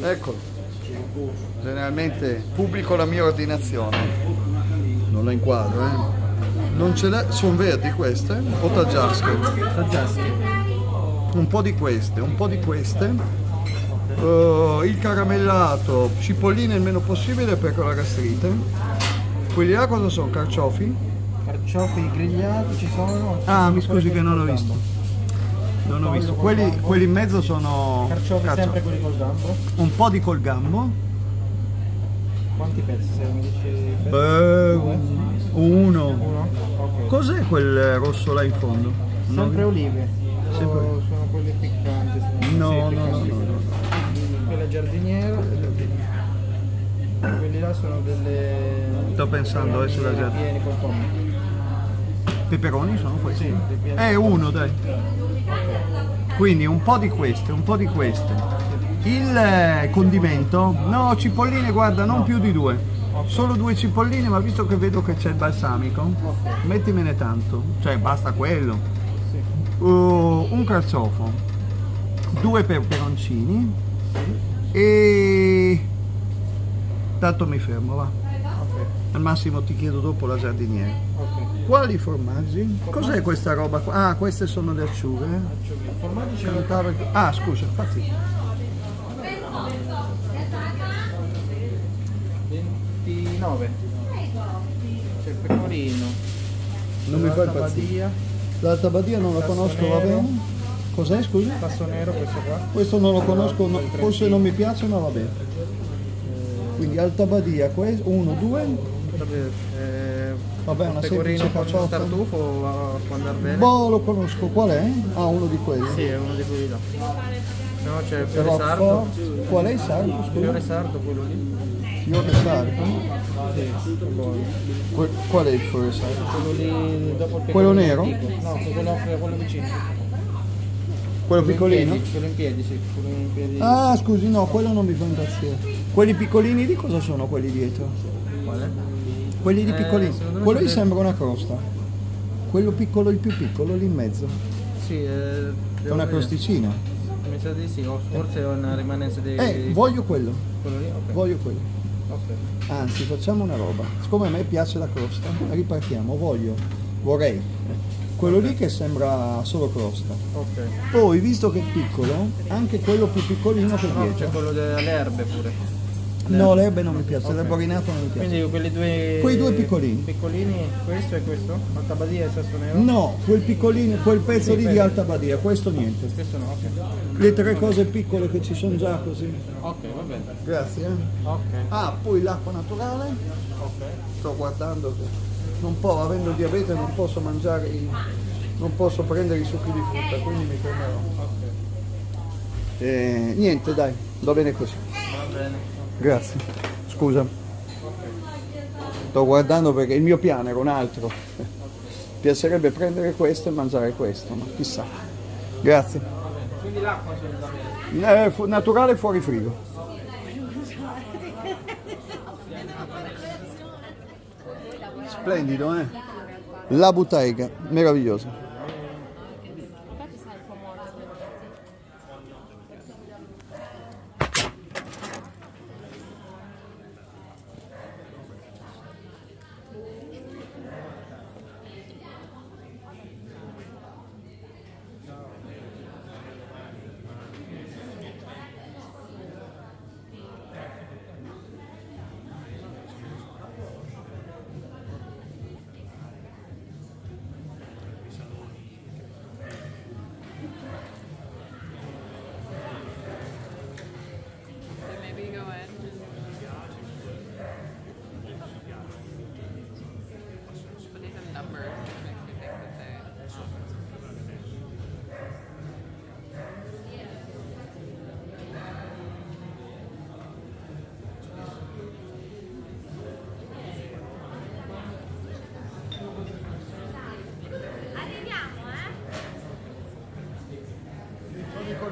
Eccolo. Generalmente pubblico la mia ordinazione. Non la inquadro, eh. Non ce l'è, sono verdi queste o taggiasche? Taggiaschi. Un po' di queste, un po' di queste. Uh, il caramellato, cipolline il meno possibile per la gastrite. Quelli là cosa sono? Carciofi? Carciofi grigliati ci sono. Ah, mi scusi che non ho col visto. Non ho visto. Quelli, quelli in mezzo sono Carciofi cazzo, sempre quelli col gambo. un po' di col gambo. Quanti pezzi? Se mi dici pezzi? Beh, Due? uno. Uno? Ok. Cos'è quel rosso là in fondo? Sempre No, olive. Sempre- O sono quelli piccanti. No, no, piccanti. no, no, no. Quella giardiniera. Quelli là sono delle. Sto pensando, eh, sulla giardiniera. Peperoni sono questi? Sì, ripieni. Eh, uno dai. Quindi un po' di queste, un po' di queste. Il eh, condimento? No, cipolline, guarda, non più di due. Solo due cipolline, ma visto che vedo che c'è il balsamico, mettimene tanto. Cioè, basta quello. Uh, un carciofo, due peperoncini e... Tanto mi fermo, va al massimo ti chiedo dopo la giardiniera. Okay. Quali formaggi? formaggi? Cos'è questa roba qua? Ah, queste sono le acciughe. acciughe. Formaggi c'è Ah, scusa, fatti. 29. C'è il pecorino. Non mi fai impazzire. L'alta badia non la conosco, va bene? Cos'è, scusa? Passo nero questo qua. Questo non lo conosco, no, forse non mi piace, ma va bene. Eh, Quindi Alta Badia, 1, 2, Vabbè, eh, Vabbè una semplice carciofa. tartufo può andare bene. Boh, lo conosco, qual è? Ah, uno di quelli. Sì, è uno di quelli là. No, c'è il fiore sardo. Qual è il sardo? Scusa. Fiore sardo, quello lì. Fiore sardo? Sì, qual, qual è il fuori sardo? Quello lì, dopo il Quello nero? Dico. No, quello, quello vicino. Quello, quello piccolino? In piedi, quello in piedi, sì. Quello in piedi. Ah, scusi, no, quello non mi fa impazzire. Quelli piccolini di cosa sono quelli dietro? Quale? Quelli di Eh, piccolini. secondo me Quello lì sono sembra una crosta. Quello piccolo, il più piccolo, lì in mezzo. Sì, eh, È una crosticina. Mi sa di sì, o forse è una rimanenza di... Eh, voglio quello, Quello lì? Ok. voglio quello. Ok. Anzi, facciamo una roba. Siccome a me piace la crosta, ripartiamo. Voglio, vorrei, quello lì che sembra solo crosta. Poi, visto che è piccolo, anche quello più piccolino che No, c'è dietro. quello delle erbe pure. No, l'erbe non mi piace, Ok. l'erborinato non mi piace. Quindi quelli due... Quei due piccolini. Piccolini, questo e questo? Alta badia e sasso nero? No, quel piccolino, quel pezzo lì di alta badia, questo niente. Questo no, ok. Le tre cose piccole che ci sono già così. Ok, va bene. Grazie. eh. Ok. Ah, poi l'acqua naturale. Ok. Sto guardando che non po', avendo il diabete non posso mangiare, i- non posso prendere i succhi di frutta, quindi mi fermerò. Ok. Eh, niente, dai, va bene così. Va bene. Grazie. Scusa. Sto guardando perché il mio piano era un altro. Piacerebbe prendere questo e mangiare questo, ma chissà. Grazie. Quindi l'acqua. Eh, fu- naturale fuori frigo. Splendido, eh? La bottega, meraviglioso.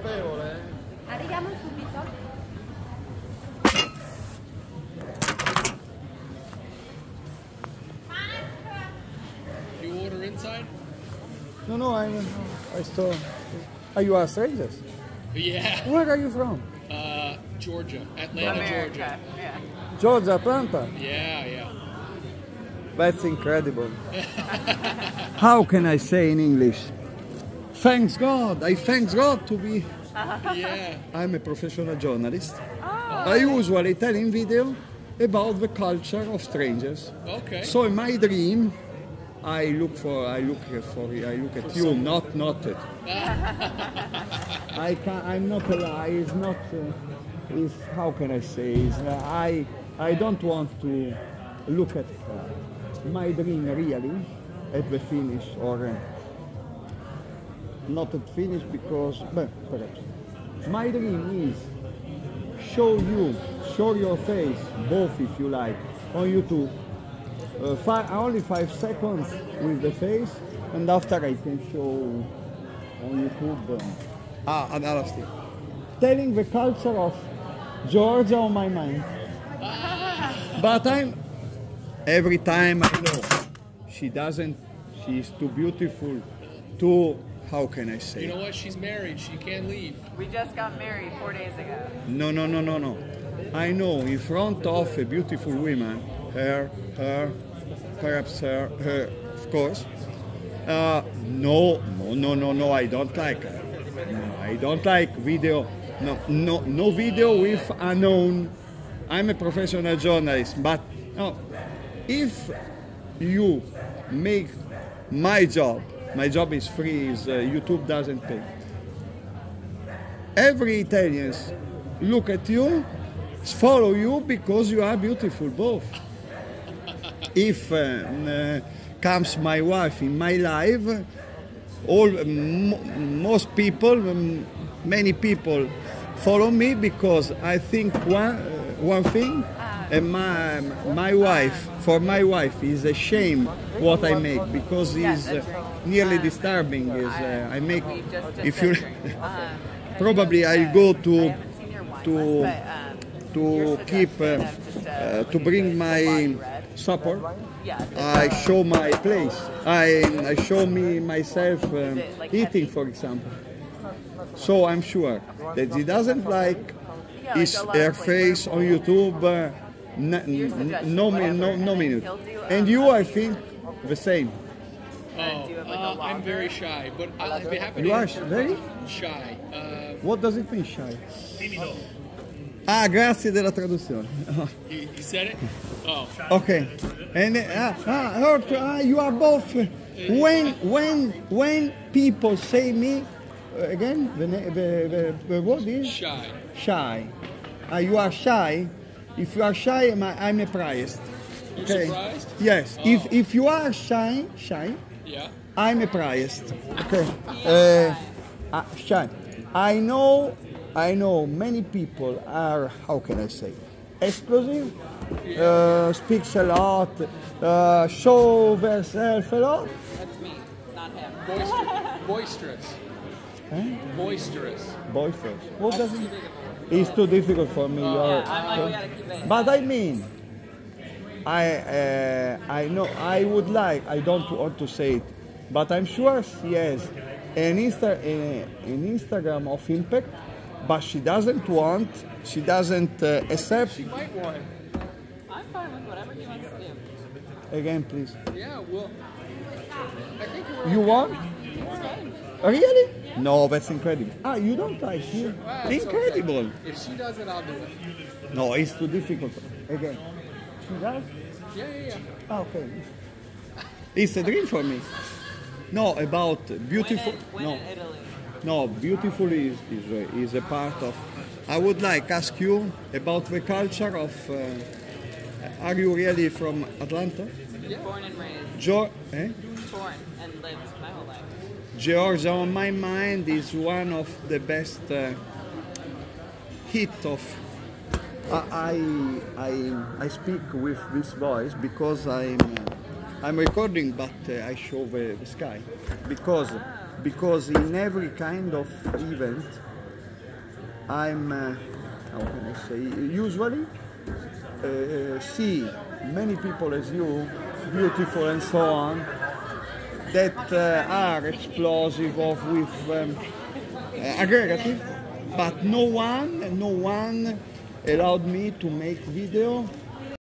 Colpevole, eh? Arriviamo subito. You order inside? No, no, I, I still. Are you a stranger? Yeah. Where are you from? Uh, Georgia, Atlanta, America. Georgia. Yeah. Georgia, Atlanta. Yeah, yeah. That's incredible. How can I say in English? Thanks God. I thanks God to be. Yeah. I'm a professional journalist. I usually tell in video about the culture of strangers. Okay. So in my dream, I look for, I look for, I look at you, not, not. It. I can, I'm not a lie. It's not. Uh, is how can I say? Is uh, I, I don't want to look at uh, my dream really at the finish or uh, not at finish because, but perhaps my dream is show you, show your face, both if you like, on YouTube. Uh, fi- only five seconds with the face, and after I can show on YouTube. Um, ah, another thing. Telling the culture of Georgia on my mind. but I'm every time I know she doesn't. She's too beautiful. Too. How can I say? You know what? She's married. She can't leave. We just got married four days ago. No, no, no, no, no. I know in front of a beautiful woman, her, her, perhaps her, her, of course. Uh, no, no, no, no, no. I don't like her. No, I don't like video. No, no, no video with unknown. I'm a professional journalist, but no, if you make my job, my job is free. Is uh, YouTube doesn't pay every Italians look at you, follow you because you are beautiful both. if uh, uh, comes my wife in my life, all most people, many people follow me because I think one uh, one thing. And my, my wife, for my wife, is a shame what I make because it's nearly disturbing. Is uh, I make if you. Um, I Probably uh, go to- I haven't seen your wine to- um, to keep uh, uh, uh, to bring my supper. I show my place. I, I show me myself um, eating, for example. So I'm sure that he doesn't like his like a lot her face on YouTube. Uh, n- Your n- suggestion, no, no, no then minute. And um, you, I think, the same. Oh, do it like a uh, I'm longer- very shy, but I'll be happy You to are very? shy. Uh, What does it mean, shy? Ah, grazie della traduzione. he, he said it. Oh, Okay. And uh, ah, ah, her- ah, you are both. When when when people say me uh, again, the, the, the, the word is shy. shy. Ah, you are shy. If you are shy, I'm a, I'm a priest. You're surprised? Yes. Oh. If if you are shy, shy, Yeah. I'm a priest. Okay. Uh, uh. I know. I know many people are. How can I say? Explosive. Uh, speaks a lot. Uh, show themselves a lot. That's me, not him. Boisterous. Boisterous. Eh? Boisterous. Boyfriend. What does it? It's too difficult for me. Yeah, I'm like, we gotta keep it. But I mean, I uh, I know I would like. I don't want to say it, but I'm sure she has an Insta uh, an Instagram of impact, but she doesn't want. She doesn't uh, accept. She might want. I'm fine with whatever he wants to do. Again, please. Yeah, well, I think we're You want? Really? No, that's incredible. Ah, you don't like here? Ah, it's okay. Incredible. If she does it, I'll do it. No, it's too difficult. Again. She does? Yeah, yeah, yeah. Ah, okay. It's a dream for me. No, about beautiful. When, in, when no, in Italy. no, beautiful is is a, is a part of. I would like ask you about the culture of. Uh, are you really from Atlanta? Born and raised. Jo- eh? Born and lived my whole life. Georgia, on my mind, is one of the best uh, hit of. I, I I speak with this voice because I'm I'm recording, but uh, I show the, the sky. Because because in every kind of event I'm uh, how can I say? Usually uh, see many people as you, beautiful and so on, that uh, are explosive of with um, uh, aggressive, but no one, no one allowed me to make video